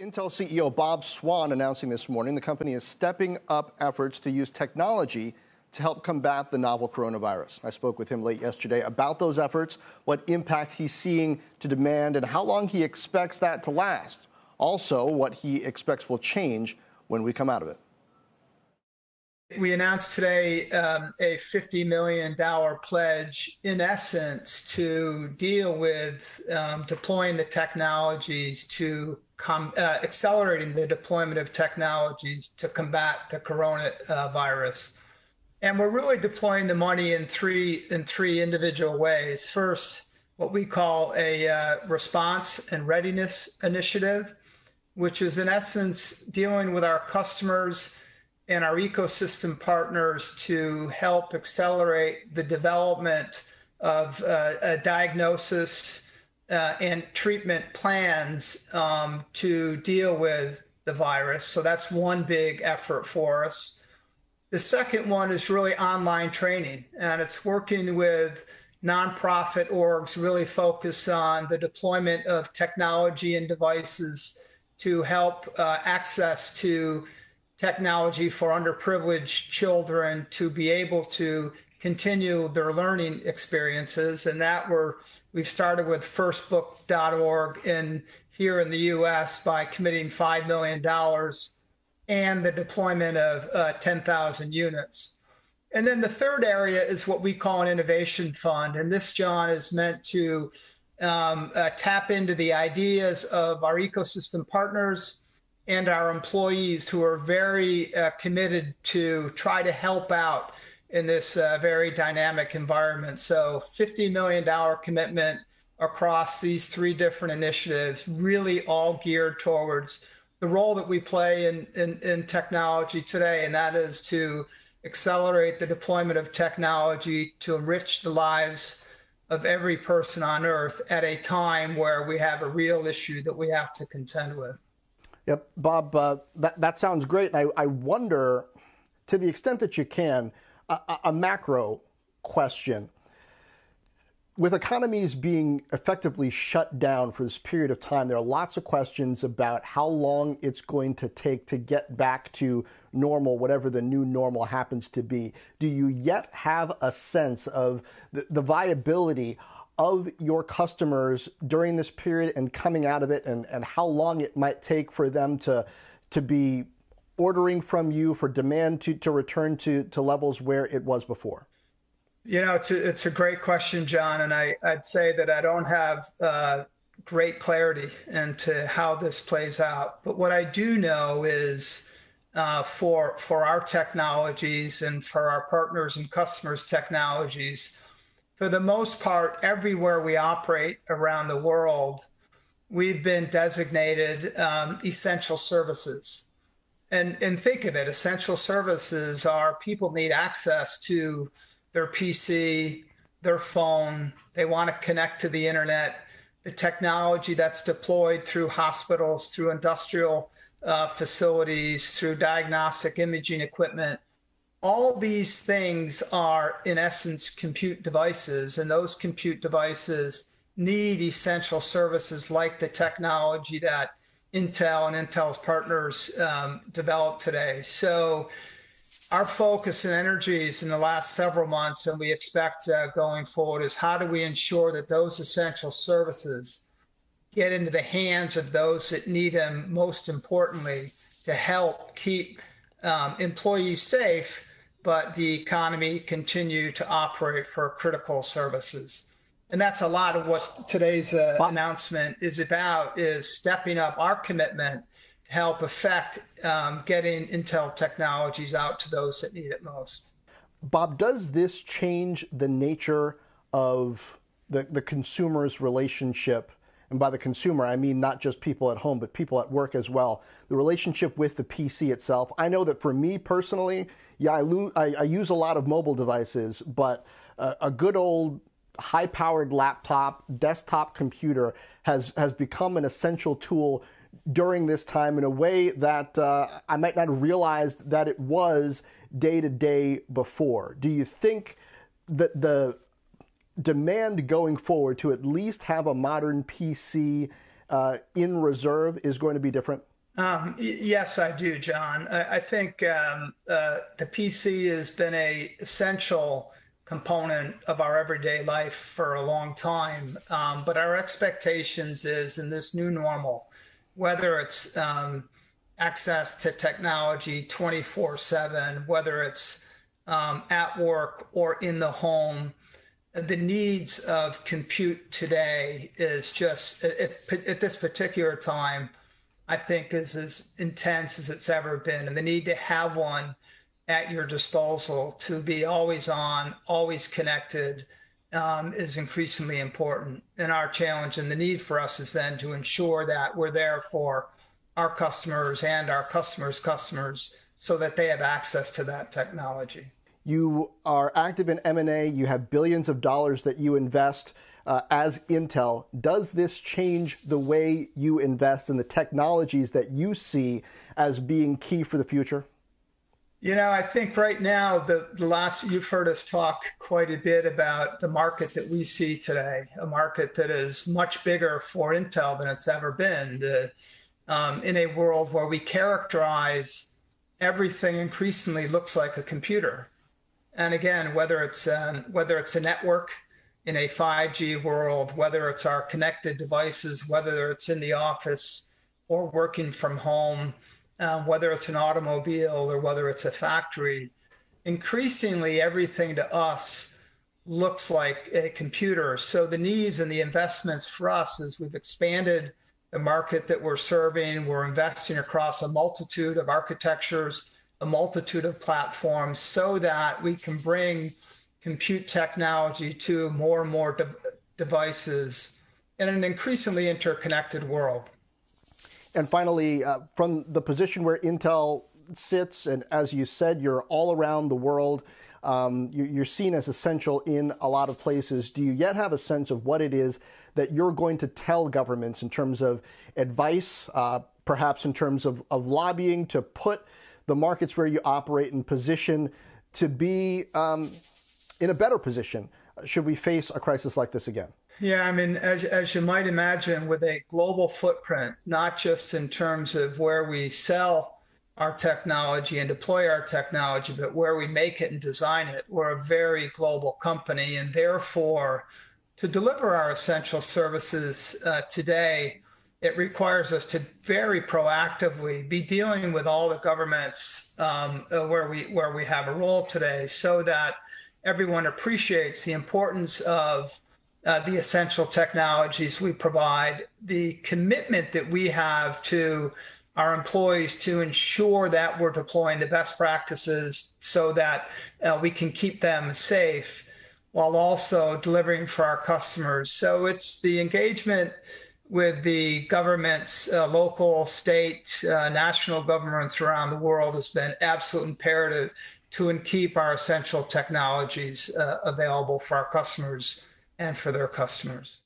Intel CEO Bob Swan announcing this morning the company is stepping up efforts to use technology to help combat the novel coronavirus. I spoke with him late yesterday about those efforts, what impact he's seeing to demand, and how long he expects that to last. Also, what he expects will change when we come out of it. We announced today um, a $50 million pledge, in essence, to deal with um, deploying the technologies to com- uh, accelerating the deployment of technologies to combat the coronavirus. And we're really deploying the money in three in three individual ways. First, what we call a uh, response and readiness initiative, which is in essence dealing with our customers and our ecosystem partners to help accelerate the development of uh, a diagnosis uh, and treatment plans um, to deal with the virus. So that's one big effort for us. The second one is really online training, and it's working with nonprofit orgs really focus on the deployment of technology and devices to help uh, access to technology for underprivileged children to be able to continue their learning experiences. And that we're We've started with firstbook.org in here in the US by committing $5 million and the deployment of uh, 10,000 units. And then the third area is what we call an innovation fund. And this, Jon, is meant to um, uh, tap into the ideas of our ecosystem partners and our employees who are very uh, committed to try to help out in this uh, very dynamic environment. So, $50 million commitment across these three different initiatives, really all geared towards the role that we play in, in, in technology today, and that is to accelerate the deployment of technology to enrich the lives of every person on earth at a time where we have a real issue that we have to contend with. Yep, Bob, uh, that, that sounds great. I, I wonder, to the extent that you can, a, a macro question. With economies being effectively shut down for this period of time, there are lots of questions about how long it's going to take to get back to normal, whatever the new normal happens to be. Do you yet have a sense of the, the viability of your customers during this period and coming out of it, and, and how long it might take for them to, to be ordering from you for demand to, to return to, to levels where it was before? You know, it's a, it's a great question, Jon. And I, I'd say that I don't have uh, great clarity into how this plays out. But what I do know is uh, for, for our technologies and for our partners and customers' technologies, for the most part, everywhere we operate around the world, we've been designated um, essential services and and think of it essential services are people need access to their pc their phone. They want to connect to the internet. The technology that's deployed through hospitals through industrial uh, facilities through diagnostic imaging equipment all these things are in essence compute devices. And those compute devices need essential services like the technology that Intel and Intel's partners um, developed today. So our focus and energies in the last several months, and we expect uh, going forward, is how do we ensure that those essential services get into the hands of those that need them most importantly to help keep um, employees safe, but the economy continue to operate for critical services and that's a lot of what today's uh, announcement is about is stepping up our commitment to help affect um, getting intel technologies out to those that need it most. Bob does this change the nature of the, the consumer's relationship? And by the consumer i mean not just people at home but people at work as well. The relationship with the pc itself. I know that for me personally yeah i, lo- I, I use a lot of mobile devices but uh, a good old high powered laptop, desktop computer has, has become an essential tool during this time in a way that uh, I might not have realized that it was day to day before. Do you think that the demand going forward to at least have a modern PC uh, in reserve is going to be different? Um, yes, I do, Jon. I, I think um, uh, the PC has been a essential component of our everyday life for a long time. Um, but our expectations is in this new normal, whether it's um, access to technology 24 7, whether it's um, at work or in the home, the needs of compute today is just at, at this particular time, I think is as intense as it's ever been. And the need to have one at your disposal to be always on, always connected um, is increasingly important. And our challenge and the need for us is then to ensure that we're there for our customers and our customers' customers so that they have access to that technology. You are active in M&A. You have billions of dollars that you invest uh, as Intel. Does this change the way you invest in the technologies that you see as being key for the future? You know, I think right now, the, the last you've heard us talk quite a bit about the market that we see today, a market that is much bigger for Intel than it's ever been. The, um, in a world where we characterize everything increasingly looks like a computer. And again, whether it's um, whether it's a network in a 5G world, whether it's our connected devices, whether it's in the office or working from home, um, whether it's an automobile or whether it's a factory, increasingly everything to us looks like a computer. So the needs and the investments for us as we've expanded the market that we're serving, we're investing across a multitude of architectures, a multitude of platforms so that we can bring compute technology to more and more de- devices in an increasingly interconnected world. And finally, uh, from the position where Intel sits, and as you said, you're all around the world. Um, you, are seen as essential in a lot of places. Do you yet have a sense of what it is that you're going to tell governments in terms of advice, uh, perhaps in terms of, of lobbying to put the markets where you operate in position to be um, in a better position should we face a crisis like this again? Yeah, I mean, as, as you might imagine, with a global footprint, not just in terms of where we sell our technology and deploy our technology, but where we make it and design it, we're a very global company. And therefore, to deliver our essential services uh, today, it requires us to very proactively be dealing with all the governments um, uh, where we where we have a role today, so that everyone appreciates the importance of uh, the essential technologies we provide, the commitment that we have to our employees to ensure that we're deploying the best practices so that uh, we can keep them safe while also delivering for our customers. So it's the engagement with the governments, uh, local, state, uh, national governments around the world has been absolute imperative to and keep our essential technologies uh, available for our customers and for their customers.